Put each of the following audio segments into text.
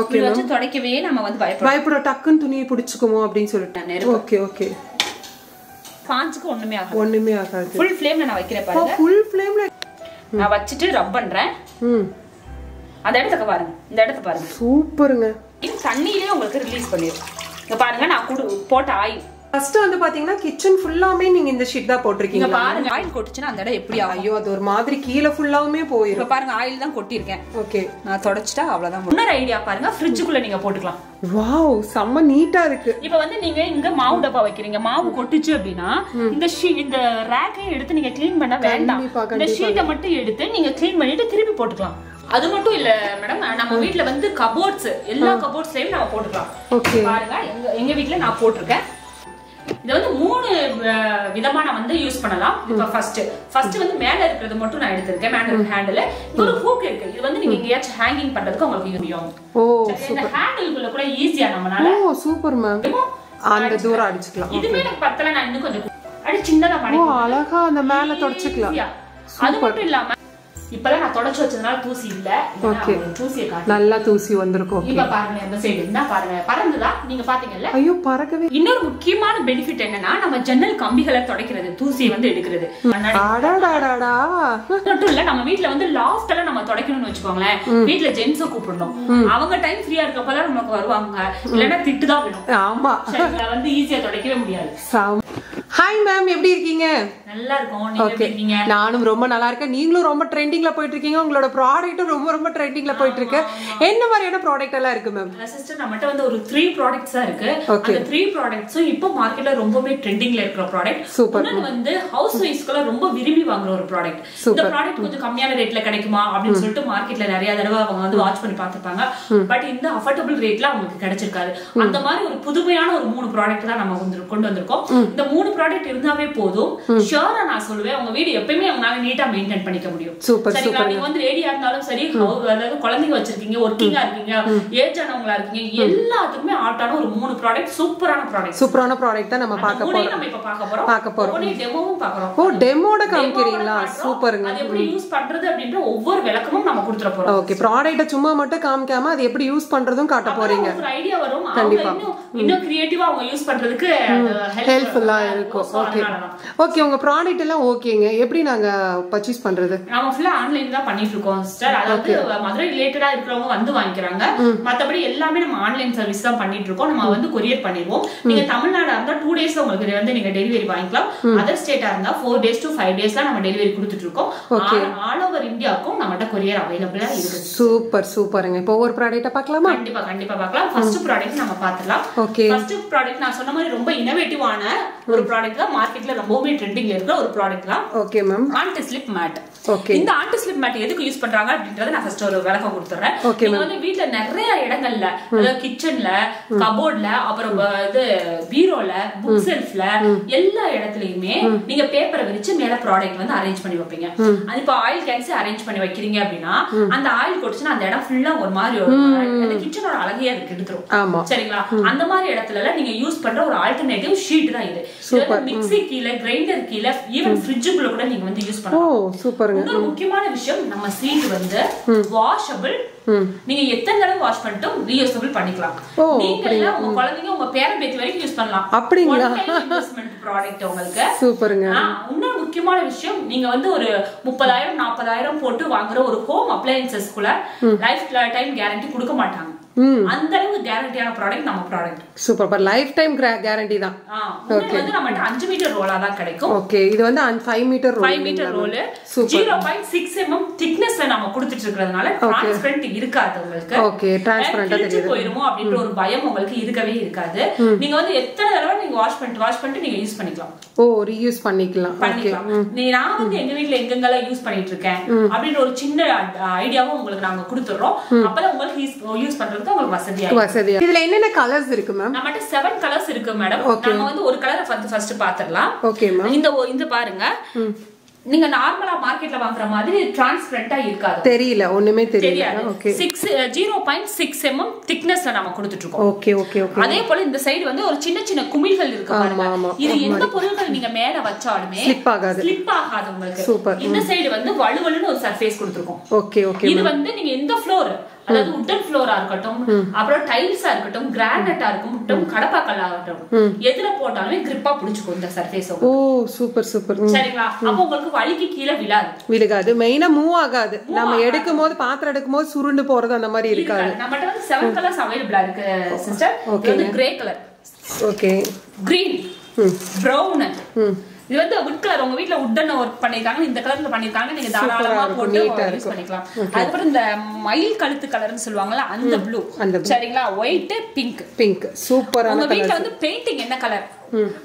இப்படி வச்சு துடைக்கவே நம்ம வந்து பயப்படணும் பயப்பட டக்குன்னு துணியை பிடிச்சுக்குமோ அப்படின்னு சொல்லிட்டு. நெருப்பு. ஓகே ஓகே ஸ்பாஞ்சுக்கு ஒண்ணுமே ஆகாது. ஒண்ணுமே ஆகாது. ஃபுல் ஃப்ளேம்ல நான் வைக்கிறேன் பாருங்க. ஃபுல் ஃப்ளேம்ல நான் வச்சுட்டு ரப் பண்றேன். ம். அந்த இடத்துக்கு பாருங்க. இந்த இடத்த பாருங்க. சூப்பருங்க. இது தண்ணியிலே உங்களுக்கு ரிலீஸ் பண்ணிடும் இங்க பாருங்க நான் குடு போட்ட ஆயில். ஃபர்ஸ்ட் வந்து பாத்தீங்கன்னா கிச்சன் ஃபுல்லாமே நீங்க இந்த ஷீட் தான் போட்டிருக்கீங்க பாருங்க ஆயில் கொட்டுச்சுன்னா அந்த இடம் எப்படி ஐயோ அது ஒரு மாதிரி கீழே ஃபுல்லாவுமே இப்ப பாருங்க ஆயில் தான் கொட்டியிருக்கேன். ஓகே. நான் தொடச்சிட்டா அவ்வளவுதான் இன்னொரு ஐடியா பாருங்க ஃப்ரிட்ஜுக்குள்ள நீங்க போட்டுக்கலாம். வாவ் செம்ம நீட்டா இருக்கு. இப்ப வந்து நீங்க இங்க மாவு டப்பா வைக்கிறீங்க. மாவு கொட்டுச்சு அப்படின்னா இந்த இந்த ரேக்கையும் எடுத்து நீங்க க்ளீன் பண்ண வேண்டாம். இந்த ஷீட்டை மட்டும் எடுத்து நீங்க க்ளீன் பண்ணிட்டு திருப்பி போட்டுக்கலாம். அது மட்டும் இல்ல மேடம் நம்ம வீட்ல வந்து கபோர்ட்ஸ் எல்லா கபோர்ட்ஸ்லயும் நம்ம போட்டுக்கலாம். பாருங்க எங்க எங்க வீட்ல நான் போட்டிருக்கேன். இது வந்து மூணு விதமா நான் வந்து யூஸ் பண்ணலாம். இப்ப ஃபர்ஸ்ட் ஃபர்ஸ்ட் வந்து மேல இருக்கிறது மட்டும் நான் எடுத்திருக்கேன். மேல ஹேண்டில் ஒரு ஹூக் இருக்கு. இது வந்து நீங்க எங்கேயாச்சும் ஹேங்கிங் பண்றதுக்கு உங்களுக்கு யூஸ் ஆகும் ஓ சரி, இந்த ஹேண்டிலுக்குள்ள கூட ஈஸியா நம்மளால ஓ சூப்பர் மேம். அந்த தூரம் அடிச்சுக்கலாம். இதுவே எனக்கு பத்தல நான் இன்னும் கொஞ்சம் அடி சின்னதா ஓ பண்ணி அழகா அந்த மேல தொடச்சுக்கலாம். அது மட்டும் இல்லாம இப்பதான் நான் தொடச்சு வச்சதுனால தூசி இல்ல. ஒரு தூசியை காட்டு நல்லா தூசி வந்திருக்கும். இப்ப பாருங்க இந்த சைடு என்ன பாருங்க. பறந்துதா? நீங்க பாத்தீங்கல்ல? ஐயோ பறக்கவே இன்னொரு முக்கியமான பெனிஃபிட் என்னன்னா நம்ம ஜன்னல் கம்பிகளை துடைக்கிறது தூசியை வந்து எடுக்கிறது. மட்டும் இல்ல நம்ம வீட்ல வந்து லாஃப்ட் எல்லாம் நம்ம துடைக்கணும்னு வச்சுக்கோங்களேன். வீட்ல ஜென்ஸ கூப்பிடணும். அவங்க டைம் ஃப்ரீயா இருக்கப்பதான் நமக்கு வருவாங்க. இல்லைன்னா திட்டு தான் வேணும். ஆமா. வந்து ஈஸியா துடைக்கவே முடியாது. ஹாய் மேம் எப்படி இருக்கீங்க? நல்லா இருக்கும். இருக்கீங்க நானும் ரொம்ப நல்லா இருக்கேன். நீங்களும் ரொம்ப ட்ரெண்டிங்ல போயிட்டு இருக்கீங்க உங்களோட ப்ராடக்ட்டும் ரொம்ப ரொம்ப ட்ரெண்டிங்ல போயிட்டு இருக்கு என்ன மாதிரியான ப்ராடக்ட் எல்லாம் இருக்கு மேம் சிஸ்டர் நம்மகிட்ட வந்து ஒரு த்ரீ ப்ராடக்ட்ஸ் தான் இருக்கு. அந்த த்ரீ ப்ராடக்ட்ஸும் இப்போ மார்க்கெட்ல ரொம்பவே ட்ரெண்டிங்ல இருக்கிற ப்ராடக்ட். இன்னொன்னு வந்து ஹவுஸ் ஒய்ஃப்ஸ்க்குலாம் ரொம்ப விரும்பி வாங்குற ஒரு ப்ராடக்ட் இந்த. ப்ராடக்ட் கொஞ்சம் கம்மியான ரேட்ல கிடைக்குமா அப்படின்னு சொல்லிட்டு மார்க்கெட்ல நிறைய தடவை அவங்க வந்து வாட்ச் பண்ணி பார்த்திருப்பாங்க. பட் இந்த அஃபோர்டபுள் ரேட்ல அவங்களுக்கு கிடைச்சிருக்காது. அந்த மாதிரி ஒரு புதுமையான ஒரு மூணு ப்ராடக்ட் தான் நம்ம வந்து கொண்டு வந்திருக்கோம். இந்த மூணு ப்ராடக்ட் இருந்தாவே போதும். ஷியோரா நான் சொல்லுவேன்? உங்க வீடு எப்பயுமே அவங்களால நீட்டா மெயின்டைன் பண்ணிக்க முடியும். சூப்பர் சூப்பர் நீங்க வந்து லேடியா இருந்தாலும் சரி அதாவது குழந்தைங்க வச்சிருக்கீங்க ஒர்க்கிங்கா இருக்கீங்க ஏஜ் ஆனவங்களா இருக்கீங்க எல்லாத்துக்குமே ஆட்டான ஒரு மூணு ப்ராடக்ட் சூப்பரான ப்ராடக்ட் சூப்பரான ப்ராடக்ட் தான் நம்ம பார்க்க போறோம். நம்ம இப்ப பார்க்க போறோம். பார்க்க போறோம். டெமோவும் பார்க்கறோம். ஓ டெமோட காமிக்கிறீங்களா. சூப்பருங்க. அது எப்படி யூஸ் பண்றது அப்படின்ற ஒவ்வொரு விளக்கமும் நம்ம கொடுத்துட போறோம். ஓகே ப்ராடக்ட்டை சும்மா மட்டும் காமிக்காம அது எப்படி யூஸ் பண்றதும் காட்ட போறீங்க. ஒரு ஐடியா வரும். இன்னும் இன்னும் கிரியேட்டிவா அவங்க யூஸ் பண்றதுக்கு ஹெல்ப்ஃபுல்லா இருக்கும். ஓகே ஓகே உங்க ப்ராடக்ட் எல்லாம் ஓகேங்க. எப்படி நாங்க பர்ச்சேஸ் பண்றது? நாம ஃபுல்லா ஆன்லைன் தான் பண்ணிட்டு இருக்கோம் சிஸ்டர் அதாவது மதுரை ரிலேட்டடா இருக்கிறவங்க வந்து வாங்கிக்கிறாங்க. மத்தபடி எல்லாமே நம்ம ஆன்லைன் சர்வீஸ் தான் பண்ணிட்டு இருக்கோம் நம்ம வந்து கொரியர் பண்ணிடுவோம். நீங்க தமிழ்நாடா இருந்தா டூ டேஸ்ல உங்களுக்கு வந்து நீங்க டெலிவரி வாங்கிக்கலாம். அதர் ஸ்டேட்டா இருந்தா ஃபோர் டேஸ் டு ஃபைவ் டேஸ்ல நம்ம டெலிவரி கொடுத்துட்டு இருக்கோம் ஆல் ஓவர் இந்தியாவுக்கும் நம்மகிட்ட கொரியர் அவைலபிளா இருக்கு சூப்பர் சூப்பருங்க இப்போ ஒவ்வொரு ப்ராடக்ட்டை பார்க்கலாமா? கண்டிப்பா கண்டிப்பா பார்க்கலாம். ஃபர்ஸ்ட் ப்ராடக்ட் நம்ம பார்த்துலாம் ஓகே ஃபர்ஸ்ட் ப்ராடக்ட் நான் சொன்ன மாதிரி ரொம்ப இனோவேட்டிவான ஒரு ப்ராடக்ட் தான் மார்க்கெட்ல ரொம்பவே இருக்கிற ஒரு ப்ராடக்ட் தான். Okay ma'am anti slip mat okay இந்த ஆன்டி ஸ்லிப் மேட் எதுக்கு யூஸ் பண்றாங்க அப்படின்றத நான் ஃபர்ஸ்ட் ஒரு விளக்கம் கொடுத்துறேன். Okay, நீங்க வந்து வீட்ல நிறைய இடங்கள்ல அதாவது கிச்சன்ல கபோர்ட்ல அப்புறம் ப- இது பீரோல புக் செல்ஃப்ல எல்லா இடத்துலயுமே நீங்க பேப்பரை விரிச்சு மேல ப்ராடக்ட் வந்து அரேஞ்ச் பண்ணி வைப்பீங்க. அது இப்போ ஆயில் கேன்ஸ் அரேஞ்ச் பண்ணி வைக்கிறீங்க அப்படின்னா அந்த ஆயில் கொட்டுச்சுன்னா அந்த இடம் ஃபுல்லா ஒரு மாதிரி அந்த கிச்சனோட அழகையே அது கெடுத்துரும். சரிங்களா? அந்த மாதிரி இடத்துல நீங்க யூஸ் பண்ற ஒரு ஆல்டர்னேட்டிவ் ஷீட் தான் இது. மிக்ஸி கீழே கிரைண்டர் கீழே ஈவன் ஃப்ரிட்ஜுக்குள்ள கூட நீங்க வந்து யூஸ் பண்ணலாம். சூப்பருங்க. இன்னொரு முக்கியமான விஷயம் நம்ம சீட் வந்து வாஷபிள் நீங்க எத்தனை தடவை வாஷ் பண்ணிட்டும் ரீயூசபிள் பண்ணிக்கலாம். நீங்க உங்க குழந்தைங்க உங்க பேரன் பேத்தி வரைக்கும் யூஸ் பண்ணலாம். அப்படிங்களா? இன்வெஸ்ட்மெண்ட் ப்ராடக்ட் உங்களுக்கு. சூப்பருங்க. இன்னொரு முக்கியமான விஷயம் நீங்க வந்து ஒரு முப்பதாயிரம் நாற்பதாயிரம் போட்டு வாங்குற ஒரு ஹோம் அப்ளையன்சஸ்க்குள்ள லைஃப் டைம் கேரண்டி கொடுக்க மாட்டாங்க. அந்த அளவு கேரண்டியான ப்ராடக்ட் நம்ம product super. Per life time guarantee தான். வந்து நம்மகிட்ட அஞ்சு மீட்டர் ரோலா தான் கிடைக்கும். ஓகே இது வந்து five meter five meter roll zero point six mm திக்னஸ்ல நம்ம கொடுத்துட்டு இருக்கிறதுனால டிரான்ஸ்பரண்ட் இருக்காது உங்களுக்கு. ஓகே டிரான்ஸ்பரண்டா கிழிஞ்சு போயிருமோ அப்படின்ற ஒரு பயம் உங்களுக்கு இருக்கவே இருக்காது. நீங்க வந்து எத்தனை தடவை நீங்க வாஷ் பண்ணிட்டு வாஷ் பண்ணிட்டு நீங்க யூஸ் பண்ணிக்கலாம். ஓ ரீயூஸ் பண்ணிக்கலாம். பண்ணிக்கலாம். நீ நான் வந்து எங்க வீட்ல எங்கெங்கெல்லாம் யூஸ் பண்ணிட்டு இருக்கேன் அப்படின்ற ஒரு சின்ன ஐடியாவும் உங்களுக்கு நாங்க கொடுத்துறோம் அப்பதான் உங்களுக்கு யூஸ் பண்றதுக்கு உங்களுக்கு வசதியா. வசதியா இதுல என்னென்ன கலர்ஸ் இருக்கு மேம் நம்மகிட்ட செவன் கலர்ஸ் இருக்கு மேடம் நம்ம வந்து ஒரு கலரை ஃபர்ஸ்ட் பாத்துடலாம் ஓகே மேம் இந்த இந்த பாருங்க. நீங்க நார்மலா மார்க்கெட்ல வாங்குற மாதிரி டிரான்ஸ்பரண்டா இருக்காது. தெரியல ஒண்ணுமே தெரியல. Okay six zero point six mm திக்னஸ்ல நம்ம கொடுத்துட்டு இருக்கோம் ஓகே ஓகே ஓகே அதே போல இந்த சைடு வந்து ஒரு சின்ன சின்ன குமிழ்கள் இருக்கு பாருங்க. இது எந்த பொருட்கள் நீங்க மேல வச்சாலுமே ஸ்லிப் ஆகாது. ஸ்லிப் ஆகாது உங்களுக்கு. Super. இந்த சைடு வந்து வலுவலுன்னு ஒரு சர்ஃபேஸ் கொடுத்துருக்கோம். ஓகே ஓகே இது வந்து நீங்க எந்த ஃப்ளோர் அதாவது உட்டன் ஃப்ளோரா இருக்கட்டும் அப்புறம் டைல்ஸா இருக்கட்டும் கிரானைட்டா இருக்கட்டும் கடப்பாக்கல்லா இருக்கட்டும். எதுல போட்டாலுமே கிரிப்பா பிடிச்சுக்கும் இந்த சர்ஃபேஸ் ஓ சூப்பர் சூப்பர் சரிங்களா? அப்போ உங்களுக்கு வலிக்கு கீழே விழாது. விழுகாது. மெயினா மூவ் ஆகாது. நம்ம எடுக்கும் போது பாத்திரம் எடுக்கும் போது சுருண்டு போறது அந்த மாதிரி இருக்காது. இருக்காது. நம்மகிட்ட வந்து செவன் கலர்ஸ் அவைலபிளா இருக்கு சிஸ்டர் இது வந்து grey colour okay green brown இது வந்து வுட் கலர் உங்க வீட்ல உட்டன் ஒர்க் பண்ணிருக்காங்க இந்த கலர்ல பண்ணிருக்காங்க நீங்க தாராளமா போட்டு யூஸ் பண்ணிக்கலாம். அதுக்கப்புறம் இந்த மயில் கழுத்து கலர்னு சொல்லுவாங்கல்ல அந்த ப்ளூ சரிங்களா? ஒயிட் பிங்க் பிங்க் சூப்பரா உங்க வீட்ல வந்து பெயிண்டிங் என்ன கலர்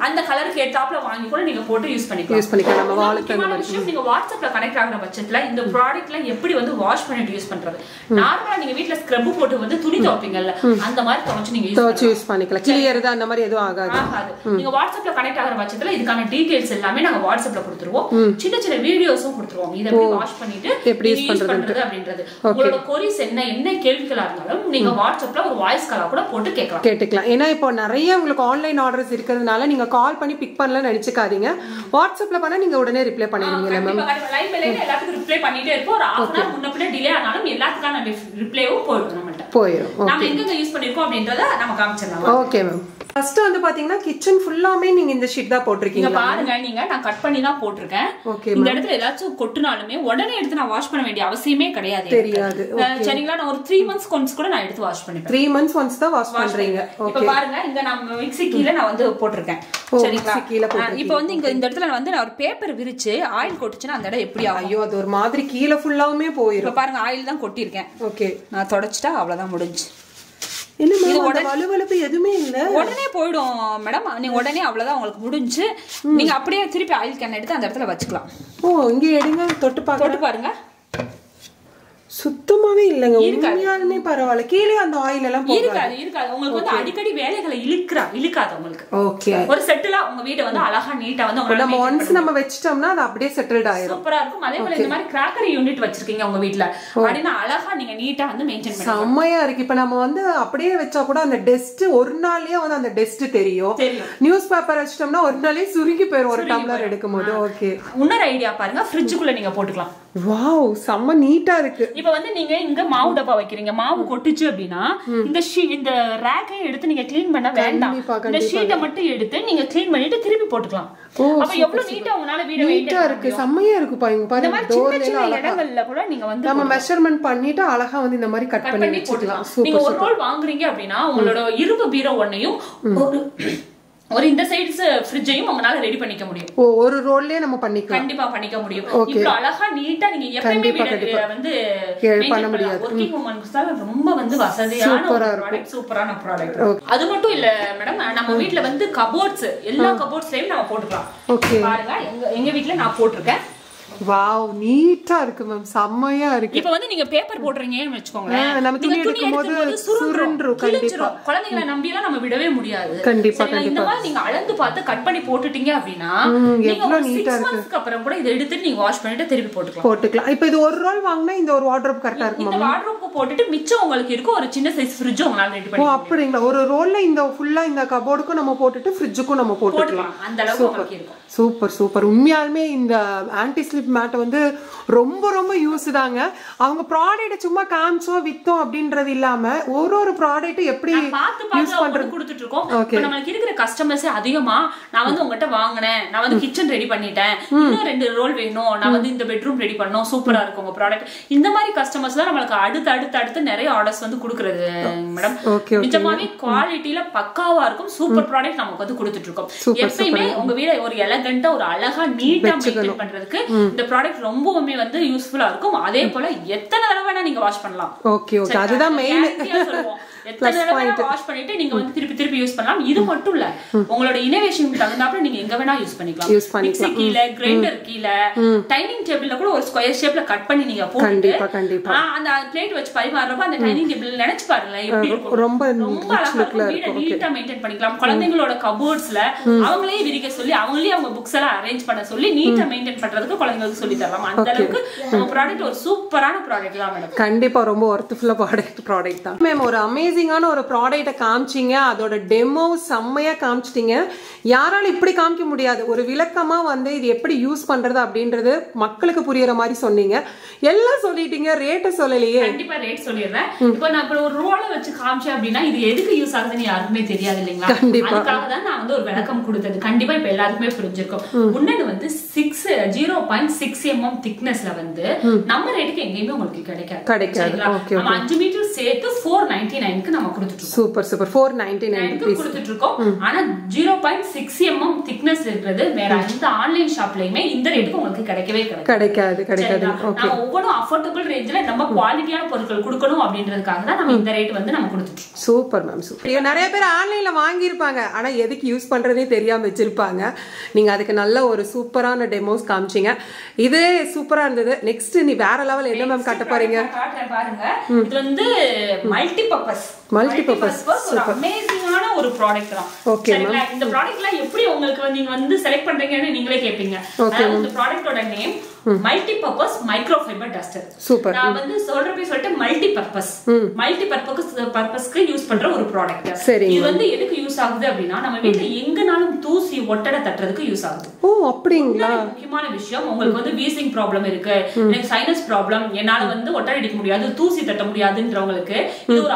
அந்த கலருக்கு ஏத்தாப்புல வாங்கி கூட நீங்க போட்டு யூஸ் பண்ணிக்கலாம். யூஸ் பண்ணிக்கலாம். நம்ம வாளுக்கு விஷயம் நீங்க வாட்ஸ்அப்ல கனெக்ட் ஆகுற பட்சத்துல இந்த ப்ராடக்ட்ல எப்படி வந்து வாஷ் பண்ணிட்டு யூஸ் பண்றது? நார்மலா நீங்க வீட்ல ஸ்க்ரப் போட்டு வந்து துணி துவைப்பீங்கல்ல அந்த மாதிரி துவைச்சு நீங்க யூஸ் யூஸ் பண்ணிக்கலாம். கிளியறது அந்த மாதிரி எதுவும் ஆகாது. ஆகாது. நீங்க வாட்ஸ்அப்ல கனெக்ட் ஆகுற பட்சத்துல இதுக்கான டீடைல்ஸ் எல்லாமே நாங்க வாட்ஸ்அப்ல கொடுத்துருவோம். சின்ன சின்ன வீடியோஸும் கொடுத்துருவோம். இதை எப்படி வாஷ் பண்ணிட்டு எப்படி யூஸ் பண்றது அப்படின்றது. உங்களோட கொரிஸ் என்ன என்ன கேள்விகளா இருந்தாலும் நீங்க வாட்ஸ்அப்ல ஒரு வாய்ஸ் காலா கூட போட்டு கேட்கலாம். கேட்டுக்கலாம். ஏன்னா இப்போ நிறைய உங்களுக்கு ஆன்லைன் ஆர்டர்ஸ் இருக்கிறதுனால நீங்க கால் பண்ணி பிக் பண்ணல நினைச்சுக்காதீங்க வாட்ஸ்அப்ல பண்ணா நீங்க உடனே ரிப்ளை பண்ணிடுவீங்க எல்லாத்துக்கும் reply பண்ணிட்டே இருப்போம். ஒரு an hour முன்ன பின்ன delay ஆனாலும் எல்லாத்துக்கான reply-வும் போயிடும் நம்மள்ட்ட. போயிடும். நாம எங்கெங்க யூஸ் பண்ணிருக்கோம் அப்படின்றத நம்ம காமிச்சிடலாம். ஓகே மேம் ஃபர்ஸ்ட் வந்து பாத்தீங்கன்னா கிச்சன் ஃபுல்லாமே நீங்க இந்த ஷீட் தான் போட்டிருக்கீங்க பாருங்க நீங்க நான் கட் பண்ணி தான் போட்டிருக்கேன். ஓகே இந்த இடத்துல ஏதாச்சும் கொட்டுனாலுமே உடனே எடுத்து நான் வாஷ் பண்ண வேண்டிய அவசியமே கிடையாது தெரியாது. சரிங்களா? நான் ஒரு த்ரீ மந்த்ஸ் கொன்ஸ் கூட நான் எடுத்து வாஷ் பண்ணிப்பேன். த்ரீ மந்த்ஸ் ஒன்ஸ் தான் வாஷ் பண்றீங்க. இப்ப பாருங்க இங்க நம்ம மிக்ஸி கீழ நான் வந்து போட்டிருக்கேன். சரிங்களா? இப்ப வந்து இங்க இந்த இடத்துல வந்து நான் ஒரு பேப்பர் விரிச்சு ஆயில் கொட்டுச்சுன்னா அந்த இடம் எப்படி ஆகும்? ஐயோ அது ஒரு மாதிரி கீழே ஃபுல்லாவுமே போயிடும் பாருங்க ஆயில் தான் கொட்டியிருக்கேன். ஓகே நான் தொடச்சிட்டா அவ்வளவுதான் முடிஞ்சு. வலுவலுப்பு எதுவுமே இல்ல. உடனே போயிடும் மேடம் நீங்க உடனே அவ்வளவுதான் உங்களுக்கு முடிஞ்சு. நீங்க அப்படியே திருப்பி ஆயில் கேன் எடுத்து அந்த இடத்துல வச்சுக்கலாம். ஓ இங்க எடுங்க தொட்டு பார்க்க போட்டு பாருங்க. சுத்தமாவே இல்லைங்க. உண்மையாலுமே பரவாயில்ல. கீழே அந்த ஆயில் எல்லாம் இருக்காது இருக்காது. உங்களுக்கு வந்து அடிக்கடி வேலைகளை இழுக்கிறா இழுக்காது உங்களுக்கு. ஓகே ஒரு செட்டிலா உங்க வீட்டை வந்து அழகா நீட்டா வந்து நம்ம ஒன்ஸ் நம்ம வச்சிட்டோம்னா அது அப்படியே செட்டில்ட் ஆயிரும். சூப்பரா இருக்கும். அதே போல இந்த மாதிரி கிராக்கரி யூனிட் வச்சிருக்கீங்க உங்க வீட்ல. அப்படின்னா அழகா நீங்க நீட்டா வந்து மெயின்டைன் பண்ணி செம்மையா இருக்கு. இப்ப நம்ம வந்து அப்படியே வச்சா கூட அந்த டெஸ்ட் ஒரு நாள்லயே வந்து அந்த டெஸ்ட் தெரியும். நியூஸ் பேப்பர் வச்சிட்டோம்னா ஒரு நாளே சுருங்கி போயிரும். ஒரு டம்ளர் எடுக்கும் போது ஓகே இன்னொரு ஐடியா பாருங்க. ஃப்ரிட்ஜுக்குள்ள நீங்க போட்டுக்கலாம். வாவ் செம்ம நீட்டா இருக்கு. இப்ப வந்து நீங்க இங்க மாவு டப்பா வைக்கிறீங்க. மாவு கொட்டுச்சு அப்படின்னா இந்த ஷீ இந்த ரேக்கையும் எடுத்து நீங்க க்ளீன் பண்ண வேண்டாம். இந்த ஷீட்டை மட்டும் எடுத்து நீங்க க்ளீன் பண்ணிட்டு திருப்பி போட்டுக்கலாம். அப்ப எவ்வளவு நீட்டா உங்களால வீட நீட்டா இருக்கு செம்மையா இருக்கு பாருங்க இந்த பாருங்க மாதிரி சின்ன டோர்ல சின்ன இடங்கள்ல கூட நீங்க வந்து நம்ம மெஷர்மெண்ட் பண்ணிட்டு அழகா வந்து இந்த மாதிரி கட் பண்ணி வச்சுக்கலாம். நீங்க ஒரு ரோல் வாங்குறீங்க அப்படின்னா உங்களோட இரும்பு பீரோ ஒன்னையும் ஒரு ஒரு இந்த சைட்ஸ் ஃப்ரிட்ஜையும் உங்களால ரெடி பண்ணிக்க முடியும். ஓ ஒரு ரோல்லயே நம்ம பண்ணிக்கலாம். கண்டிப்பா பண்ணிக்க முடியும். இவ்வளவு அழகா நீட்டா நீங்க எப்பயுமே வீட வந்து பண்ண முடியாது. ஒர்க்கிங் உமன்ஸ் தான் ரொம்ப வந்து வசதியான ப்ராடக்ட் சூப்பரான ப்ராடக்ட் அது மட்டும் இல்ல மேடம் நம்ம வீட்ல வந்து கபோர்ட்ஸ் எல்லா கபோர்ட்ஸ்லயும் நம்ம போட்டுக்கலாம். ஓகே பாருங்க எங்க எங்க வீட்ல நான் போட்டிருக்கேன். வாவ் நீட்டா இருக்கு மேம் செம்மையா இருக்கு. இப்ப வந்து நீங்க பேப்பர் போடுறீங்கன்னு வச்சுக்கோங்களேன். ஆ, நம்ம துணி எடுக்கும்போது சுருண்டுரும், கிழிஞ்சிரும். குழந்தைங்களை நம்பி எல்லாம் நம்ம விடவே முடியாது. கண்டிப்பா, சரிங்களா? இந்த மாதிரி நீங்க அளந்து பார்த்து கட் பண்ணி போட்டுட்டீங்க அப்படின்னா நீங்க எவ்வளவு நீட்டா மந்த்ஸ்க்கு அப்புறம் கூட இதை எடுத்துட்டு நீங்க வாஷ் பண்ணிட்டு திருப்பி போட்டுக்கலாம். போட்டுக்கலாம். இப்போ இது ஒரு ரோல் வாங்கினா இந்த ஒரு வார்ட்ரோப் கரெக்டா இருக்குமா இந்த வார்ட்ரோப்க்கு போட்டுட்டு மிச்சம் உங்களுக்கு இருக்கும் ஒரு சின்ன சைஸ் ஃப்ரிட்ஜ் உங்களால ரெடி ஓ பண்ணி அப்படிங்களா? ஒரு ரோல்ல இந்த ஃபுல்லா இந்த கபோர்டுக்கும் நம்ம போட்டுட்டு ஃப்ரிட்ஜுக்கும் நம்ம போட்டுக்கலாம். அந்த அளவுக்கு இருக்கும். Super super. உண்மையாலுமே இந்த ஆன்டி ஸ்லிப் மேட் வந்து ரொம்ப ரொம்ப யூஸ் தாங்க அவங்க ப்ராடக்ட் சும்மா காமிச்சோம் வித்தோம் அப்படின்றது இல்லாம ஒரு ஒரு ப்ராடக்ட் எப்படி அவங்க வந்து கொடுத்துட்டு இருக்கோம் இப்ப நம்மளுக்கு இருக்கிற கஸ்டமர்ஸ் அதிகமா நான் வந்து உங்ககிட்ட வாங்கினேன் நான் வந்து கிச்சன் ரெடி பண்ணிட்டேன் இன்னும் ரெண்டு ரோல் வேணும் நான் வந்து இந்த பெட்ரூம் ரெடி பண்ணோம் சூப்பரா இருக்கும் உங்க ப்ராடக்ட் இந்த மாதிரி கஸ்டமர்ஸ் தான் நம்மளுக்கு அடுத்து அடுத்து அடுத்து நிறைய ஆர்டர்ஸ் வந்து கொடுக்கறது மேடம் ஓகே நிஜமாவே குவாலிட்டியில பக்காவா இருக்கும் சூப்பர் ப்ராடக்ட் நமக்கு வந்து கொடுத்துட்டு இருக்கோம் எப்பயுமே உங்க வீட ஒரு எலகண்டா ஒரு அழகா நீட்டா மெயின்டைன் பண்றதுக்கு இந்த ப்ராடக்ட் ரொம்பவுமே வந்து யூஸ்ஃபுல்லா இருக்கும். அதே போல எத்தனை தடவை வேணா நீங்க வாஷ் பண்ணலாம். ஓகே ஓகே அதுதான் மெயின். எத்தனை தடவை வாஷ் பண்ணிட்டு நீங்க வந்து திருப்பி திருப்பி யூஸ் பண்ணலாம். இது மட்டும் இல்ல உங்களோட தகுந்தாப்புல நீங்க எங்க வேணா யூஸ் பண்ணிக்கலாம். Use பண்ணிக்கலாம். மிக்ஸி கீழ கிரைண்டர் கீழ டைனிங் டேபிள்ல கூட ஒரு ஸ்கொயர் ஷேப்ல கட் பண்ணி நீங்க அந்த பிளேட் வச்சு பரிமாறுறப்ப அந்த டைனிங் டேபிள் நினைச்சு பாருங்களேன் எப்படி இருக்கும். ரொம்ப ரொம்ப அழகா இருக்கும். வீட நீட்டா மெயின்டைன் பண்ணிக்கலாம். குழந்தைங்களோட கபோர்ட்ஸ்ல அவங்களே விரிக்க சொல்லி அவங்களே அவங்க புக்ஸ் எல்லாம் அரேஞ்ச் பண்ண சொல்லி நீட்டா மெயின்டைன் பண்றதுக்கு குழந்தைங்களுக்கு சொல்லி தரலாம். அந்த அளவுக்கு நம்ம ப்ராடக்ட் ஒரு சூப்பரான ப்ராடக்ட் தான் மேடம் கண்டிப்பா ரொம்ப ஒர்த்ஃபுல்லா ப்ராடக்ட் ப்ராடக்ட் தான். மேம் ஒரு அமேசிங்கான ஒரு ப்ராடக்ட்டை காமிச்சிங்க. அதோட டெமோ செம்மையா காமிச்சிட்டீங்க. யாராலும் இப்படி காமிக்க முடியாது? ஒரு விளக்கமா வந்து இது எப்படி யூஸ் பண்றது அப்படின்றது மக்களுக்கு புரியுற மாதிரி சொன்னீங்க. எல்லாம் சொல்லிட்டீங்க. ரேட்டை சொல்லலையே. கண்டிப்பா ரேட் சொல்லிடுறேன். இப்போ நான் இப்போ ஒரு ரோல வச்சு காமிச்சேன் அப்படின்னா இது எதுக்கு யூஸ் ஆகுதுன்னு யாருக்குமே தெரியாது இல்லைங்களா? கண்டிப்பா. அதுக்காக தான் நான் வந்து ஒரு விளக்கம் கொடுத்தது. கண்டிப்பா இப்ப எல்லாருக்குமே புரிஞ்சிருக்கும். முன்னாடி வந்து six zero point six MM திக்னஸ்ல வந்து நம்ம ரேட்டுக்கு எங்கேயுமே உங்களுக்கு கிடைக்காது. கிடைக்காது. நம்ம அஞ்சு மீட்டர் சேர்த்து ஃபோர் நைன்டி நைனுக்கு நம்ம கொடுத்துட்டு super super four ninety nine நைனுக்கு கொடுத்துட்டு இருக்கோம் ஆனா zero point six MM thickness இருக்கிறது வேற எந்த ஆன்லைன் ஷாப்லயுமே இந்த ரேட்டுக்கு உங்களுக்கு கிடைக்கவே கிடைக்காது. கிடைக்காது நம்ம ஒவ்வொன்றும் அஃபோர்டபுள் ரேஞ்சில நம்ம குவாலிட்டியான பொருட்கள் கொடுக்கணும் அப்படின்றதுக்காக தான் நம்ம இந்த ரேட் வந்து நம்ம கொடுத்துட்டு. சூப்பர் மேம் சூப்பர் நிறைய பேர் ஆன்லைன்ல வாங்கியிருப்பாங்க. ஆனா எதுக்கு யூஸ் பண்றதே தெரியாம வச்சிருப்பாங்க. நீங்க அதுக்கு நல்ல ஒரு சூப்பரான டெமோஸ் காமிச்சீங்க. இது சூப்பரா இருந்தது. நெக்ஸ்ட் நீ வேற லெவல் என்ன மேம் காட்ட போறீங்க? பாருங்க. இது வந்து மல்டி பர்பஸ் Multi-purpose. ஒரு அமேசிங்கான ஒரு ப்ராடக்ட் தான். சரிங்களா இந்த ப்ராடக்ட்லாம் எப்படி உங்களுக்கு வந்து நீங்க வந்து செலக்ட் பண்றீங்கன்னு நீங்களே கேப்பீங்க. இந்த ப்ராடக்ட்டோட name multi purpose micro fibre duster super நான் வந்து சொல்றப்பே சொல்லிட்டு மல்டி பர்பஸ் மல்டி பர்பஸ் பர்பஸ்க்கு யூஸ் பண்ற ஒரு ப்ராடக்ட் சரிங்க. இது வந்து எதுக்கு யூஸ் ஆகுது அப்படின்னா நம்ம வீட்ல எங்கனாலும் தூசி ஒட்டடை தட்டுறதுக்கு யூஸ் ஆகுது. ஓ அப்படிங்களா? முக்கியமான விஷயம் உங்களுக்கு வந்து வீசிங் ப்ராப்ளம் இருக்கு. எனக்கு சைனஸ் ப்ராப்ளம் என்னால வந்து ஒட்டடை அடிக்க முடியாது தூசி தட்ட முடியாதுன்றவங்களுக்கு இது ஒரு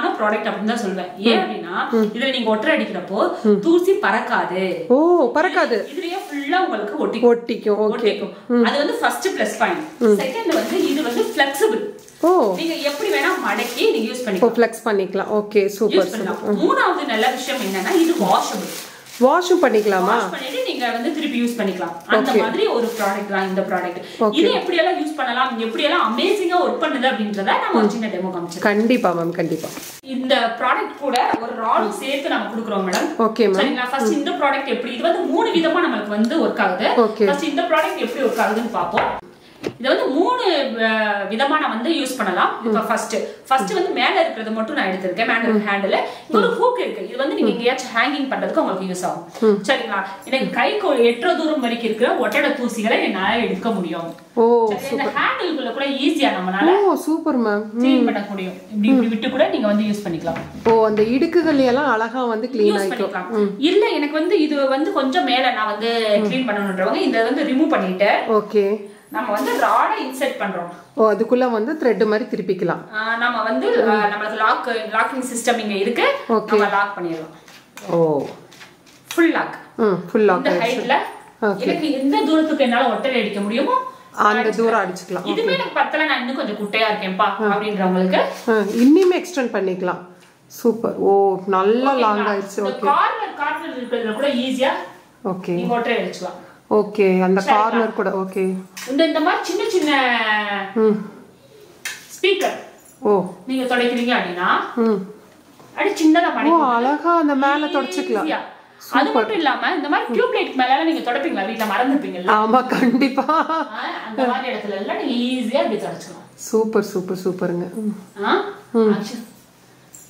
அமேசிங்கான ப்ராடக்ட் அப்படின்னு தான் சொல்வேன். ஏன் அப்படின்னா இதுல நீங்க ஒட்டடை அடிக்கிறப்போ தூசி பறக்காது. ஓ பறக்காது. இதுலயே ஃபுல்லா உங்களுக்கு ஒட்டி ஒட்டிக்கும் ஒட்டிக்கும். அது வந்து ஃபர்ஸ்ட் பிளஸ் பாயிண்ட் செகண்ட் வந்து இது வந்து ஃபிளெக்சிபிள் ஓ. நீங்க எப்படி வேணா மடக்கி நீங்க யூஸ் பண்ணிக்கலாம். ஃப்ளெக்ஸ் பண்ணிக்கலாம். ஓகே சூப்பர் மூணாவது நல்ல விஷயம் என்னன்னா இது வாஷபிள் வாஷும் பண்ணிக்கலாமா? வாஷ் பண்ணிட்டு நீங்க வந்து திருப்பி யூஸ் பண்ணிக்கலாம். அந்த மாதிரி ஒரு ப்ராடக்ட் தான் இந்த ப்ராடக்ட் இது எப்படி எல்லாம் யூஸ் பண்ணலாம்? எப்படி எல்லாம் அமேசிங்கா ஒர்க் பண்ணுது அப்படின்றத நம்ம ஒரு சின்ன டெமோ காமிச்சிருக்கோம் கண்டிப்பா மேம் கண்டிப்பா. இந்த ப்ராடக்ட் கூட ஒரு ராடும் சேர்த்து நம்ம கொடுக்குறோம் மேடம் ஓகே மேம் சரிங்களா? ஃபர்ஸ்ட் இந்த ப்ராடக்ட் எப்படி இது வந்து மூணு விதமா நம்மளுக்கு வந்து ஒர்க் ஆகுது. ஃபர்ஸ்ட் இந்த ப்ராடக்ட் எப்படி ஒர்க் ஆகுதுன்னு பார்ப்போம். இது வந்து மூணு அஹ், விதமா நான் வந்து யூஸ் பண்ணலாம். இப்ப ஃபர்ஸ்ட் ஃபர்ஸ்ட் வந்து மேல இருக்கிறது மட்டும் நான் எடுத்திருக்கேன். மேல இருக்க ஹேண்டில் இது ஒரு ஹூக் இருக்கு. இது வந்து நீங்க எங்கேயாச்சும் ஹேங்கிங் பண்றதுக்கு உங்களுக்கு யூஸ் ஆகும். சரிங்களா? எனக்கு கைக்கு எட்டுற தூரம் வரைக்கும் இருக்கிற ஒட்டடை தூசிகளை என்னால எடுக்க முடியும். ஓ இந்த ஹேண்டில்குள்ள கூட ஈஸியா நம்மளால ஓ சூப்பர் மேம் க்ளீன் பண்ண முடியும். இப்படி இப்படி விட்டு கூட நீங்க வந்து யூஸ் பண்ணிக்கலாம். ஓ அந்த இடுக்குகள் எல்லாம் அழகா வந்து க்ளீன் ஆயிக்கும். இல்ல எனக்கு வந்து இது வந்து கொஞ்சம் மேல நான் வந்து க்ளீன் பண்ணணுன்றவங்க இந்த வந்து ரிமூவ் பண்ணிட்டு ஓகே. நம்ம வந்து ராட இன்செர்ட் பண்றோம். ஓ அதுக்குள்ள வந்து த்ரெட் மாதிரி திருப்பிக்கலாம். நம்ம வந்து நம்மளுக்கு லாக் லாக்கிங் சிஸ்டம் இங்க இருக்கு. நம்ம லாக் பண்ணிடலாம். ஓ. ஃபுல் லாக் ம் ஃபுல் லாக் இந்த ஹைட்ல எனக்கு எந்த தூரத்துக்கு என்னால ஒட்டடை அடிக்க முடியுமோ அந்த தூரம் அடிச்சுக்கலாம். இதுமே எனக்கு பத்தல நான் இன்னும் கொஞ்சம் குட்டையா இருக்கேன்ப்பா அப்படின்றவங்களுக்கு. இன்னுமே எக்ஸ்டெண்ட் பண்ணிக்கலாம். சூப்பர் ஓ நல்லா லாங் ஆயிடுச்சு. இந்த கார்னர் கார்னர் இருக்கிறதுல கூட ஈஸியா ஓகே நீங்க ஒட்டடை அடிச்சுக்கலாம். ஓகே அந்த கார்னர் கூட ஓகே. இந்த இந்த மாதிரி சின்ன சின்ன ஸ்பீக்கர் ஓ. நீங்க தொலைக்கிறீங்க அப்படின்னா ம். அப்படி சின்னதா ஓ பண்ணி அழகா அந்த மேல தொடச்சுக்கலாம். அது மட்டும் இல்லாம இந்த மாதிரி டியூப் லைட் மேல நீங்க தொடப்பீங்களா? வீட்ல மறந்துப்பீங்கல்ல? ஆமா கண்டிப்பா. அந்த மாதிரி இடத்துல எல்லாம் நீங்க ஈஸியா இப்படி தொடச்சுக்கலாம். சூப்பர் சூப்பர் சூப்பருங்க. ஆ?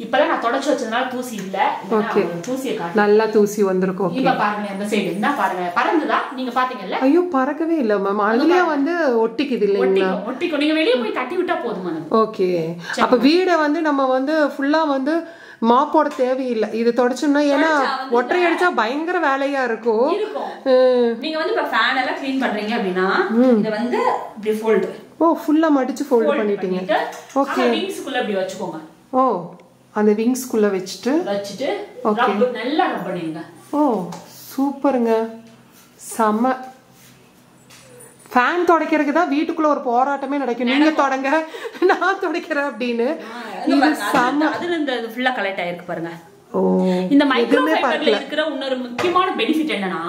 இப்பெல்லாம் நான் தொடச்சு வச்சதுனால தூசி இல்ல. ஒரு தூசியை காட்டு நல்லா தூசி வந்திருக்கும். ஓகே இப்ப பாருங்க அந்த சைடு என்ன பாருங்க. பறந்துதா? நீங்க பாத்தீங்கல்ல? ஐயோ பறக்கவே இல்ல மேம் அதுலயே வந்து ஒட்டிக்குது இல்லைங்களா? ஒட்டிக்கும் நீங்க வெளிய போய் தட்டி விட்டா போதுமானது ஓகே அப்ப வீடை வந்து நம்ம வந்து ஃபுல்லா வந்து மாப்போட தேவையில்லை. இது தொடச்சோம்னா ஏன்னா ஒற்றை அடிச்சா பயங்கர வேலையா இருக்கும். இருக்கும். ம். நீங்க வந்து இப்ப ஃபேன் எல்லாம் க்ளீன் பண்றீங்க அப்படின்னா இத வந்து இப்படி ஃபோல்ட் ஓ ஃபுல்லா மடிச்சு ஃபோல்ட் பண்ணிட்டீங்க. ஓகே விங்ஸ்க்குள்ள இப்படி வச்சுக்கோங்க. ஓ. அந்த விங்ஸ்குள்ள வச்சுட்டு வச்சுட்டு ரப் நல்லா ரப் பண்ணிடுங்க. ஓ சூப்பருங்க. செம்ம ஃபேன் துடைக்கிறதுக்கு தான் வீட்டுக்குள்ள ஒரு போராட்டமே நடக்கும். நீங்க தொடங்க நான் துடைக்கிறேன் அப்படின்னு. அதுல இந்த ஃபுல்லா கலெக்ட் ஆயிருக்கு பாருங்க. இந்த மைக்ரோ ஃபைபர்ல இருக்கிற இன்னொரு முக்கியமான பெனிஃபிட் என்னன்னா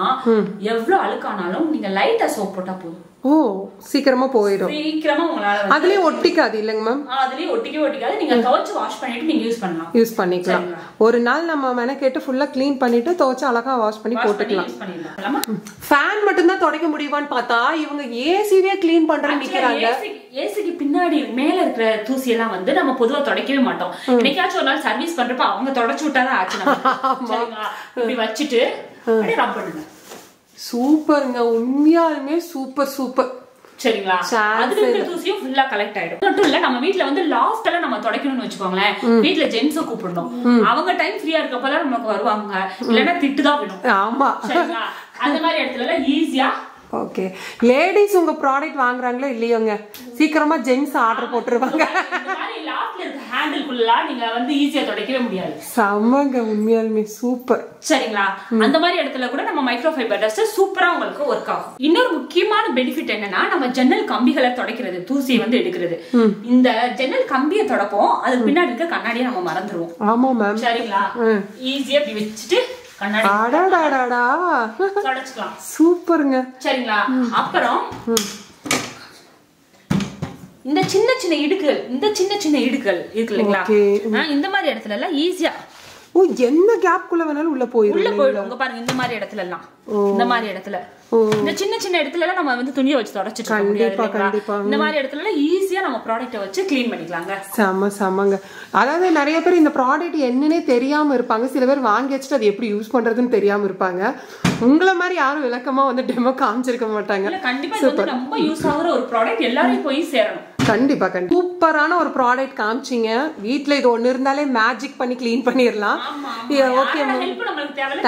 எவ்வளவு அழுக்கானாலும் நீங்க லைட்டா சோப் போட்டா போதும். ஓ சீக்கிரமா போயிடும். சீக்கிரமா உங்களால அதுலயே ஒட்டிக்காது இல்லைங்க மேம் அதுலயே ஒட்டிக்கவே ஒட்டிக்காது. நீங்க துவைச்சு வாஷ் பண்ணிட்டு நீங்க யூஸ் பண்ணலாம். யூஸ் பண்ணிக்கலாம். ஒரு நாள் நம்ம மெனக்கெட்டு ஃபுல்லா க்ளீன் பண்ணிட்டு துவைச்சு அழகா வாஷ் பண்ணி போட்டுக்கலாம். ஃபேன் மட்டும் தான் துடைக்க முடியுமான்னு பார்த்தா இவங்க ஏசிவே க்ளீன் பண்றேன்னு நிக்கிறாங்க. ஏசிக்கு பின்னாடி மேல இருக்கிற தூசி எல்லாம் வந்து நம்ம பொதுவா துடைக்கவே மாட்டோம். என்னைக்காச்சும் ஒரு நாள் சர்வீஸ் பண்றப்ப அவங்க தொடச்சு விட்டாதான் ஆச்சு இப்படி வச்சுட்டு அப்படியே ரப் பண்ணுங்க. சூப்பருங்க. உண்மையாலுமே சூப்பர் சூப்பர். சரிங்களா? அதுல இருக்கிற தூசியும் ஃபுல்லா கலெக்ட் ஆயிடும். மட்டும் இல்ல நம்ம வீட்ல வந்து லாஃப்ட் எல்லாம் நம்ம துடைக்கணும்னு வச்சுக்கோங்களேன். வீட்ல ஜென்ஸ கூப்பிடணும். அவங்க டைம் ஃப்ரீயா இருக்கப்பதான் நமக்கு வருவாங்க. இல்லைன்னா திட்டு தான் விடும் ஆமா. சரிங்களா? அந்த மாதிரி இடத்துல ஈஸியா ஓகே லேடிஸ் உங்க ப்ராடக்ட் வாங்குறாங்களோ இல்லையோங்க? சீக்கிரமா ஜென்ஸ் ஆர்டர் போட்டுருவாங்க. இந்த மாதிரி லாப்ல இருக்க ஹேண்டில்குள்ள நீங்க வந்து ஈஸியா துடைக்கவே முடியாது. செம்மங்க உண்மையாலுமே சூப்பர் சரிங்களா? அந்த மாதிரி இடத்துல கூட நம்ம மைக்ரோ ஃபைபர் டஸ்ட் சூப்பரா உங்களுக்கு ஒர்க் ஆகும். இன்னொரு முக்கியமான பெனிஃபிட் என்னன்னா நம்ம ஜன்னல் கம்பிகளை துடைக்கிறது தூசியை வந்து எடுக்கிறது. இந்த ஜன்னல் கம்பியை தொடப்போம் அதுக்கு பின்னாடி இருக்க கண்ணாடியை நம்ம மறந்துருவோம். ஆமா மேம் சரிங்களா? ஈஸியா இப்படி வச்சுட்டு அடாடாடாடா. தொடச்சுக்கலாம். சூப்பருங்க. சரிங்களா? அப்புறம் இந்த சின்ன சின்ன இடுக்குகள் இந்த சின்ன சின்ன இடுக்குகள் இருக்கு இல்லைங்களா? இந்த மாதிரி இடத்துல எல்லாம் ஈஸியா ஓ என்ன கேப்குள்ள வேணாலும் உள்ள போயிரும் உள்ள போயிடும் உங்க பாருங்க இந்த மாதிரி இடத்துல எல்லாம். இந்த மாதிரி இடத்துல. இந்த சின்ன சின்ன இடத்துல எல்லாம் நம்ம வந்து துணியை வச்சு தொடச்சிட்டு கண்டிப்பா? கண்டிப்பா. இந்த மாதிரி இடத்துல எல்லாம் ஈஸியா நம்ம ப்ராடக்ட்டை வச்சு க்ளீன் பண்ணிக்கலாங்க. செம செமங்க. அதாவது நிறைய பேர் இந்த ப்ராடக்ட் என்னன்னே தெரியாம இருப்பாங்க. சில பேர் வாங்கி வச்சுட்டு அது எப்படி யூஸ் பண்றதுன்னு தெரியாம இருப்பாங்க. உங்களை மாதிரி யாரும் விளக்கமா வந்து டெமோ காமிச்சிருக்க மாட்டாங்க. கண்டிப்பா ரொம்ப யூஸ் ஆகுற ஒரு ப்ராடக்ட் எல்லாரையும் போய் சேரணும். கண்டிப்பா கண்டிப்பா. சூப்பரான ஒரு ப்ராடக்ட் காமிச்சிங்க. வீட்ல இது ஒண்ணு இருந்தாலே மேஜிக் பண்ணி க்ளீன் பண்ணிடலாம் ஓகே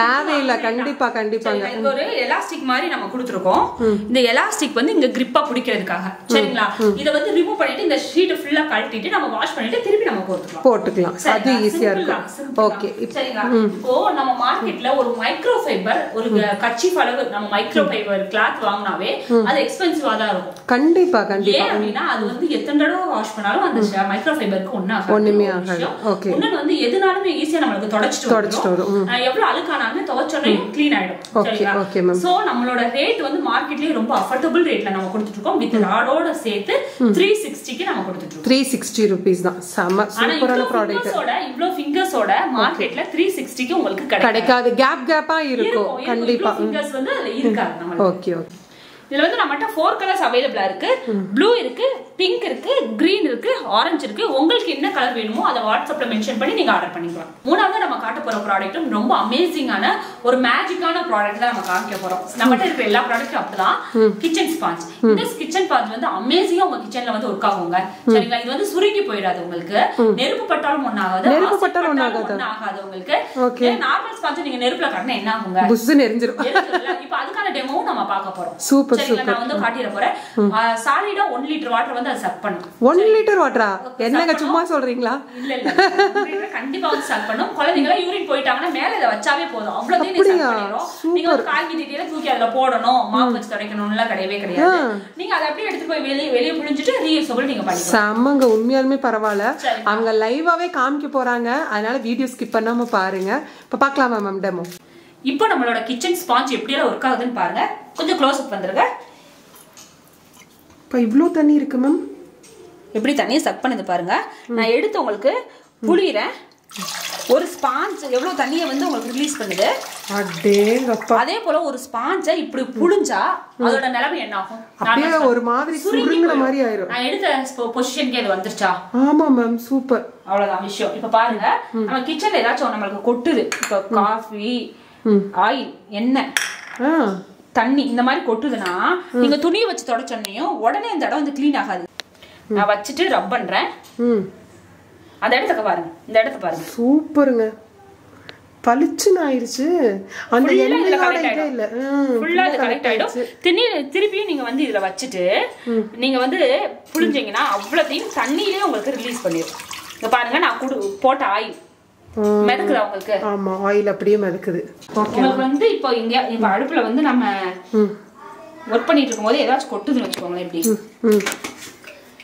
தேவையில்ல? கண்டிப்பா கண்டிப்பாங்க? இது ஒரு எலாஸ்டிக் மாதிரி நம்ம கொடுத்துருக்கோம். இந்த எலாஸ்டிக் வந்து இங்க கிரிப்பா பிடிக்கிறதுக்காக. சரிங்களா? இத வந்து ரிமூவ் பண்ணிட்டு இந்த ஷீட் ஃபுல்லா கழட்டிட்டு நம்ம வாஷ் பண்ணிட்டு திருப்பி நம்ம போட்டுக்கலாம். போட்டுக்கலாம். அது? ஈஸியா இருக்கும். ஓகே சரிங்களா? இப்போ நம்ம மார்க்கெட்ல ஒரு மைக்ரோ ஃபைபர் ஒரு கச்சிஃப் அளவு நம்ம மைக்ரோ ஃபைபர் கிளாத் வாங்கினாவே அது எக்ஸ்பென்சிவா தான் இருக்கும். கண்டிப்பா கண்டிப்பா. அப்படின்னா அது வந்து எத்தனை தடவை வாஷ் பண்ணாலும் அந்த மைக்ரோ ஃபைபருக்கு ஒண்ணு ஒண்ணுமே ஆகாது. Okay. இன்னொன்னு வந்து எதுனாலுமே ஈஸியா நம்மளுக்கு தொடச்சிட்டு தொடச்சிட்டு அஹ் எவ்வளவு அழுக்கானாலுமே துவைச்சோடனே க்ளீன் ஆயிடும். சரிங்களா? okay, ma'am. சோ நம்மளோட ரேட் வந்து மார்க்கெட்லயே ரொம்ப அஃபோர்டபுள் ரேட்ல நம்ம கொடுத்துட்டு இருக்கோம் வித் ராடோட சேர்த்து த்ரீ சிக்ஸ்டிக்கு நம்ம கொடுத்துட்டு இருக்கோம் த்ரீ சிக்ஸ்டி ருபீஸ் தான். செம ஆனா சூப்பரான ப்ராடக்ட் ஃபிங்கர்ஸோட இவ்வளவு ஃபிங்கர்ஸோட மார்க்கெட்ல த்ரீ சிக்ஸ்டிக்கு உங்களுக்கு கிடைக்காது. கேப் கேப்பா இருக்கும். கண்டிப்பா. ஃபிங்கர்ஸ் வந்து இருக்காது ஓகே ஓகே இதுல வந்து நம்மகிட்ட ஃபோர் கலர்ஸ் அவைலபிளா இருக்கு. ப்ளூ இருக்கு பிங்க் இருக்கு கிரீன் இருக்கு ஆரஞ்சு இருக்கு. உங்களுக்கு என்ன கலர் வேணுமோ அதை வாட்ஸ்அப்ல மென்ஷன் பண்ணி நீங்க ஆர்டர் பண்ணிக்கலாம். மூணாவது நம்ம காட்ட போற ப்ராடக்ட்டும் ரொம்ப அமேசிங்கான ஒரு மேஜிக்கான ப்ராடக்ட் தான் நம்ம காமிக்க போறோம். நம்மகிட்ட இருக்கிற எல்லா ப்ராடக்ட்டும் அப்படிதான். கிச்சன் ஸ்பாஞ்ச் இந்த கிச்சன் ஸ்பாஞ்ச் வந்து அமேசிங்கா உங்க கிச்சன்ல வந்து ஒர்க் ஆகுங்க. சரிங்களா? இது வந்து சுருங்கி போயிடாது உங்களுக்கு. நெருப்பு பட்டாலும் ஒண்ணாகாது நெருப்பு பட்டாலும் ஆகாது? உங்களுக்கு. நார்மல் ஸ்பாஞ்ச் நீங்க நெருப்புல காட்டினா என்ன ஆகுங்க? இருக்குல்ல? இப்ப அதுக்கான பார்க்க போறோம். Super, சரிங்களா? நான் வந்து காட்டிட போறேன். சாலிடா ஒன் லிட்டர் வாட்டர் வந்து அது சக் பண்ணும். ஒன் லிட்டர் வாட்டரா என்னங்க சும்மா சொல்றீங்களா? இல்ல இல்ல கண்டிப்பா வந்து சக் பண்ணும். குழந்தைங்க யூரின் போயிட்டாங்கன்னா மேல இதை வச்சாவே போதும். அவ்வளவுதான் நீ சக் பண்ணிரும். நீங்க வந்து காய்கறி தீட்டியில தூக்கி அதுல போடணும். மாவு வச்சு துடைக்கணும்லாம் கிடையவே கிடையாது. நீங்க அதை அப்படியே எடுத்து போய் வெளியே வெளியே புழிஞ்சிட்டு ரீயூசபிள் நீங்க பண்ணிக்கலாம். செம்மங்க உண்மையாலுமே பரவாயில்ல. அவங்க லைவாவே காமிக்க போறாங்க. அதனால வீடியோ ஸ்கிப் பண்ணாம பாருங்க. இப்ப பார்க்கலாமா மேம் டெமோ இப்போ நம்மளோட கிச்சன் ஸ்பாஞ்ச் எப்படி எல்லாம் ஒர்க் ஆகுதுன்னு பாருங்க. கொஞ்சம் க்ளோஸ் அப் வந்துருங்க. இப்ப இவ்ளோ தண்ணி இருக்கு மேம் எப்படி தண்ணியை சக் பண்ணுது பாருங்க. நான் எடுத்து உங்களுக்கு புளியிறேன் ஒரு ஸ்பாஞ்ச் எவ்வளவு தண்ணியை வந்து உங்களுக்கு ரிலீஸ் பண்ணுது? அதே போல ஒரு ஸ்பாஞ்சை இப்படி புழிஞ்சா அதோட நிலைமை என்ன ஆகும் அப்படியே ஒரு மாதிரி சுருங்கி சுருங்குற. மாதிரி ஆயிரும். நான் எடுத்த பொசிஷனுக்கே அது வந்துருச்சா? ஆமா மேம் சூப்பர். அவ்வளவுதான் விஷயம். இப்ப பாருங்க. நம்ம கிச்சன்ல ஏதாச்சும் நம்மளுக்கு கொட்டுது. இப்ப காஃபி ஆயில் எண்ணெய். ஆ. தண்ணி இந்த மாதிரி கொட்டுதுன்னா நீங்க துணியை வச்சு தொடச்சோன்னையும் உடனே அந்த இடம் வந்து க்ளீன் ஆகாது. நான் வச்சுட்டு ரப் பண்றேன். ம். அந்த இடத்துக்கு பாருங்க இந்த இடத்த பாருங்க. சூப்பருங்க. பளிச்சுன்னு ஆயிருச்சு அந்த. இல்ல. ஃபுல்லா இது ஆ கனெக்ட் ஆயிடும். திணி திருப்பியும் நீங்க வந்து இதுல வச்சுட்டு நீங்க வந்து புழிஞ்சீங்கன்னா அவ்வளோத்தையும் தண்ணியிலே உங்களுக்கு ரிலீஸ் பண்ணிடும் இங்க பாருங்க நான் குடு போட்ட ஆயில் மிதக்குதா உங்களுக்கு? ஆமா ஆயில் அப்படியே மிதக்குது. உங்களுக்கு வந்து இப்போ இங்க இப்ப அடுப்புல வந்து நம்ம ஒர்க் பண்ணிட்டு இருக்கும்போது ஏதாச்சும் கொட்டுதுன்னு வச்சுக்கோங்களேன் இப்படி.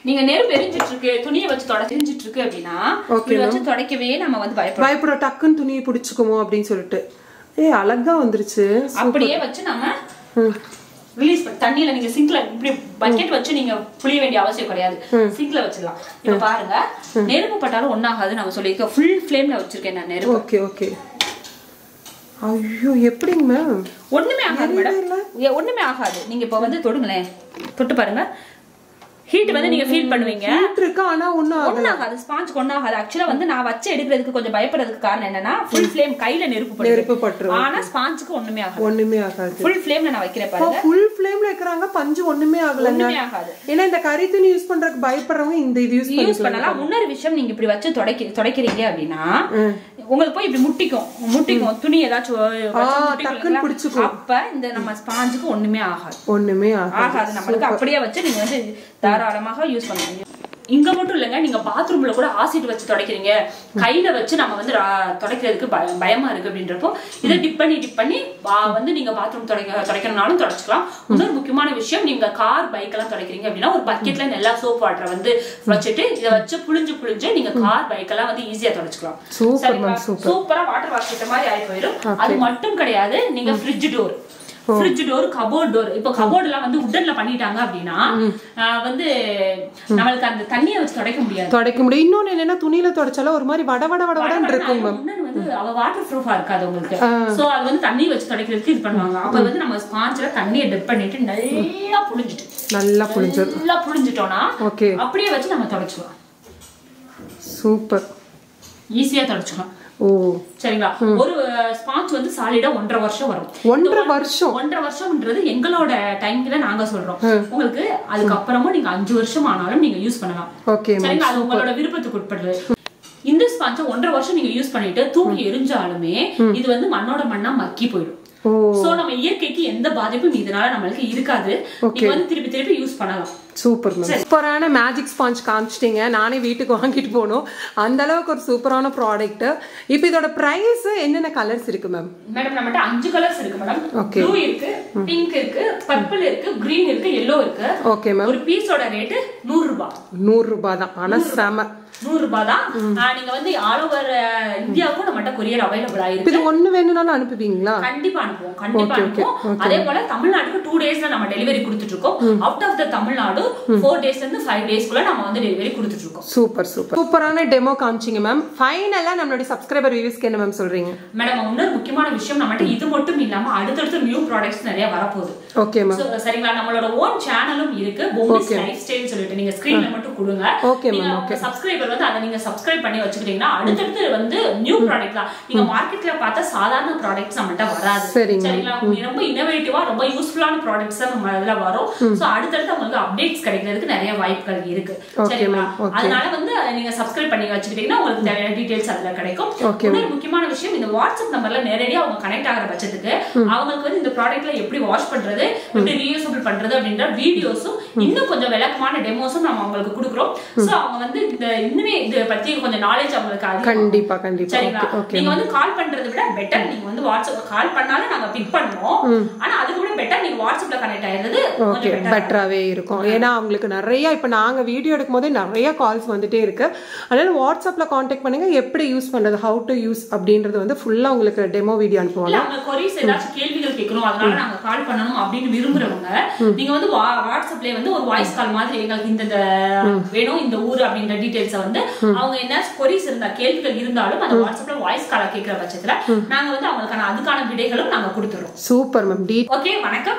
நீங்க நெருப்பு எரிஞ்சிட்டு இருக்கு துணியை வச்சு தொட எரிஞ்சிட்டு இருக்கு அப்படின்னா இப்படி வச்சு துடைக்கவே நம்ம வந்து பயப்படும் பயப்பட டக்குன்னு துணியை பிடிச்சுக்குமோ அப்படின்னு சொல்லிட்டு. ஏ அழகா வந்துருச்சு. அப்படியே வச்சு நம்ம ரிலீஸ் பண்ணி தண்ணியில நீங்க சிங்க்ல இப்படி பக்கெட் வச்சு நீங்க புளிய வேண்டிய அவசியம் கிடையாது. சிங்க்ல வச்சிடலாம். இப்ப பாருங்க நெருப்பு பட்டாலும் ஒண்ணாகாது நம்ம சொல்லியிருக்கோம் ஃபுல் ஃப்ளேம்ல வச்சிருக்கேன் நான் நெருப்பு. Okay okay. ஐயோ எப்படிங்க மேம்? ஒண்ணுமே ஆகாது மேடம். ஒண்ணுமே ஆகாது. நீங்க இப்ப வந்து தொடுங்களேன். தொட்டு பாருங்க. ஹீட் வந்து நீங்க ஃபீல் பண்ணுவீங்க. ஹீட் இருக்கு? ஆனா ஒண்ணும் ஆகல ஒன்னாகாது ஸ்பாஞ்ச் ஒன்னாகாது ஆக்சுவலா வந்து நான் வச்சு எடுக்கிறதுக்கு கொஞ்சம் பயப்படுறதுக்கு காரணம் என்னன்னா ஃபுல் ஃப்ளேம் கையில நெருப்பு நெருப்பு பட்டுரும். ஆனா ஸ்பாஞ்சுக்கு ஒண்ணுமே ஆகாது. ஒண்ணுமே ஆகாது. ஃபுல் ஃப்ளேம்ல நான் வைக்கிறேன் பாருங்க. ஃபுல் ஃப்ளேம்ல வைக்கிறாங்க பஞ்சு ஒண்ணுமே ஆகலங்க ஒண்ணுமே ஆகாது. ஏன்னா இந்த கறி துணி யூஸ் பண்றதுக்கு பயப்படுறவங்க இந்த இது யூஸ் யூஸ் பண்ணலாம். முன்னொரு விஷயம் நீங்க இப்படி வச்சு துடைக்க துடைக்கிறீங்க அப்படின்னா உங்களுக்கு போய் இப்படி முட்டிக்கும். முட்டிக்கும். துணி ஏதாச்சும் டக்குன்னு? பிடிச்சுக்கும். அப்ப இந்த நம்ம ஸ்பாஞ்சுக்கு ஒண்ணுமே ஆகாது. ஒண்ணுமே ஆகாது. நம்மளுக்கு அப்படியே வச்சு நீங்க வந்து தாராளமாக யூஸ் பண்ணுவீங்க இங்க மட்டும் இல்லைங்க நீங்க பாத்ரூம்ல கூட ஆசிட் வச்சு துடைக்கிறீங்க. கையில வச்சு நம்ம வந்து துடைக்கிறதுக்கு பய- பயமா இருக்கு அப்படின்றப்போ இதை டிப் பண்ணி டிப் பண்ணி வந்து நீங்க பாத்ரூம் துடைக்க துடைக்கணும்னாலும் துடைச்சிக்கலாம். இன்னொரு முக்கியமான விஷயம் நீங்க கார் பைக் எல்லாம் துடைக்கிறீங்க அப்படின்னா ஒரு பக்கெட்ல நல்லா சோப் வாட்டரை வந்து வச்சுட்டு இதை வச்சு புளிஞ்சு புளிஞ்சு நீங்க கார் பைக் எல்லாம் வந்து ஈஸியா துடைச்சிக்கலாம். சூப்பரா வாட்டர் வாஷ் மாதிரி ஆகி போயிடும். அது மட்டும் கிடையாது நீங்க fridge door fridge door cupboard door இப்போ கபோர்ட் எல்லாம் வந்து உட்டன்ல பண்ணிட்டாங்க அப்படின்னா வந்து நம்மளுக்கு அந்த தண்ணியை வச்சு துடைக்க முடியாது. துடைக்க முடியும். இன்னொன்னு என்னன்னா துணியில துடைச்சாலும் ஒரு மாதிரி வட வட வட வடன்னு இருக்கும் வந்து அவ வாட்டர் ப்ரூஃபா இருக்காது உங்களுக்கு. சோ அது வந்து தண்ணி வச்சு துடைக்கிறதுக்கு இது பண்ணுவாங்க. அப்ப வந்து நம்ம ஸ்பாஞ்சில தண்ணியை டிப் பண்ணிட்டு நல்லா புழிஞ்சிட்டு நல்லா புளிஞ்சது நல்லா புழிஞ்சிட்டோம்னா ஓகே. அப்படியே வச்சு நம்ம துடைச்சிக்கலாம் சூப்பர். ஈஸியா துடைச்சிக்கலாம் ஓ சரிங்களா? ஒரு ஸ்பாஞ்ச் வந்து சாலிடா ஒன்றரை வருஷம் வரும். ஒன்றரை வருஷம்? ஒன்றரை வருஷம்ன்றது எங்களோட டைம்ல நாங்க சொல்றோம். உங்களுக்கு அதுக்கப்புறமும் நீங்க அஞ்சு வருஷம் ஆனாலும் நீங்க யூஸ் பண்ணலாம். சரிங்களா? அது உங்களோட விருப்பத்துக்கு உட்படுது. இந்த ஸ்பாஞ்ச ஒன்றரை வருஷம் நீங்க யூஸ் பண்ணிட்டு தூக்கி எரிஞ்சாலுமே இது வந்து மண்ணோட மண்ணா மக்கி போயிடும். சோ நம்ம இயற்கைக்கு எந்த பாதிப்பும் இதனால நம்மளுக்கு இருக்காது. நீங்க வந்து திருப்பி திருப்பி யூஸ் பண்ணலாம். சூப்பர் மேம் சூப்பரான மேஜிக் ஸ்பாஞ்ச் காமிச்சிட்டீங்க. நானே வீட்டுக்கு வாங்கிட்டு போகணும் அந்த அளவுக்கு ஒரு சூப்பரான ப்ராடக்ட் இப்போ இதோட பிரைஸ் என்னென்ன கலர்ஸ் இருக்கு மேம் மேடம் நம்மகிட்ட அஞ்சு கலர்ஸ் இருக்கு மேடம் Okay. ப்ளூ இருக்கு பிங்க் இருக்கு பர்பிள் இருக்கு கிரீன் இருக்கு எல்லோ இருக்கு. ஓகே மேம் ஒரு பீஸோட ரேட்டு நூறு ரூபாய். நூறு ரூபாய் தான். ஆனா செம நூறு ரூபாய் தான் நீங்க வந்து ஆல் ஓவர் இந்தியாவுக்கும் நம்மகிட்ட கொரியர் அவைலபிள் ஆயிருக்கு. இது ஒண்ணு வேணும்னாலும் அனுப்புவீங்களா? கண்டிப்பா அனுப்புவோம் கண்டிப்பா அனுப்புவோம். அதே போல தமிழ்நாட்டுக்கு டூ டேஸ்ல நம்ம டெலிவரி கொடுத்துட்டு இருக்கோம் out of the Tamil Nadu four டேஸ்ல இருந்து ஃபைவ் டேஸ்க்குள்ள நம்ம வந்து டெலிவரி கொடுத்துட்டு இருக்கோம் சூப்பர் சூப்பர். சூப்பரான டெமோ காமிச்சிங்க மேம் ஃபைனலா நம்மளுடைய சப்ஸ்கிரைபர் வியூஸ்க்கு என்ன மேம் சொல்றீங்க? மேடம் இன்னொரு முக்கியமான விஷயம் நம்மகிட்ட இது மட்டும் இல்லாம அடுத்தடுத்து நியூ ப்ராடக்ட்ஸ் நிறைய வரப்போகுது. ஓகே மேம் சரிங்களா? நம்மளோட ஓன் சேனலும் இருக்கு. பொம்மிஸ் லைஃப் ஸ்டைல் சொல்லிட்டு நீங்க ஸ்கிரீன்ல மட்டும் கொடுங்க. Okay, ma'am, நீங்க சப்ஸ்கிரைபர் வந்து அதை நீங்க சப்ஸ்கிரைப் பண்ணி வச்சுக்கிட்டீங்கன்னா அடுத்தடுத்து வந்து நியூ ப்ராடக்ட் தான். நீங்க மார்க்கெட்ல பார்த்தா சாதாரண ப்ராடக்ட்ஸ் நம்மகிட்ட வராது. சரிங்க. சரிங்களா? ரொம்ப இனோவேட்டிவா ரொம்ப யூஸ்ஃபுல்லான ப்ராடக்ட்ஸ் தான் நம்ம இதுல வரும். சோ அடுத்தடுத்து உங்களுக்கு அப்டேட்ஸ் கிடைக்கிறதுக்கு நிறைய வாய்ப்புகள் இருக்கு. சரிங்களா? அதனால வந்து நீங்க சப்ஸ்கிரைப் பண்ணி வச்சுக்கிட்டீங்கன்னா உங்களுக்கு தேவையான டீடைல்ஸ் அதுல கிடைக்கும். இன்னொரு முக்கியமான விஷயம் இந்த வாட்ஸ்அப் நம்பர்ல நேரடியா அவங்க கனெக்ட் ஆகிற பட்சத்துக்கு அவங்களுக்கு வந்து இந்த ப்ராடக்ட்ல எப்படி வாஷ் பண்றது எப்படி ரீயூசபிள் பண்றது அப்படின்ற வீடியோஸும் இன்னும் கொஞ்சம் விளக்கமான டெமோஸும் நம்ம அவங்களுக்கு கொடுக்குறோம். சோ அவங்க வந்து இந்த இன்னுமே இது பத்தி கொஞ்சம் நாலேஜ் அவங்களுக்கு கண்டிப்பா கண்டிப்பா. சரிங்களா? நீங்க வந்து கால் பண்றதை விட பெட்டர் நீங்க வந்து வாட்ஸ்அப் கால் பண்ணாலும் நாங்க பிக் பண்ணுவோம். ஆனா அதுக்கு விட பெட்டர் நீங்க வாட்ஸ்அப்ல கனெக்ட் ஆயிருந்தது ஓகே. பெட்டராகவே இருக்கும். ஏன்னா அவங்களுக்கு நிறைய இப்போ நாங்கள் வீடியோ எடுக்கும் போதே நிறைய கால்ஸ் வந்துட்டே இருக்கு. அதனால வாட்ஸ்அப்பில் காண்டாக்ட் பண்ணுங்க. எப்படி யூஸ் பண்ணுறது ஹவு டு யூஸ் அப்படின்றது வந்து ஃபுல்லாக உங்களுக்கு டெமோ வீடியோ அனுப்புவாங்க. அவங்க கொரிஸ் ஏதாச்சும் கேள்விகள் கேட்கணும். அதனால நாங்க கால் பண்ணணும் அப்படின்னு விரும்புறவங்க நீங்க வந்து வா- வாட்ஸ்அப்லயே வந்து ஒரு வாய்ஸ் கால் மாதிரி எங்களுக்கு இந்த இந்த வேணும் இந்த ஊர் அப்படின்ற டீடைல்ஸ் வந்து அவங்க என்ன கொரிஸ் இருந்தா கேள்விகள் இருந்தாலும் அந்த வாட்ஸ்அப்ல வாய்ஸ் கால கேட்கிற பட்சத்துல நாங்க வந்து அவங்களுக்கான அதுக்கான விடைகளும் நாங்க கொடுத்துறோம். Super ma'am. ஓகே வணக்கம்.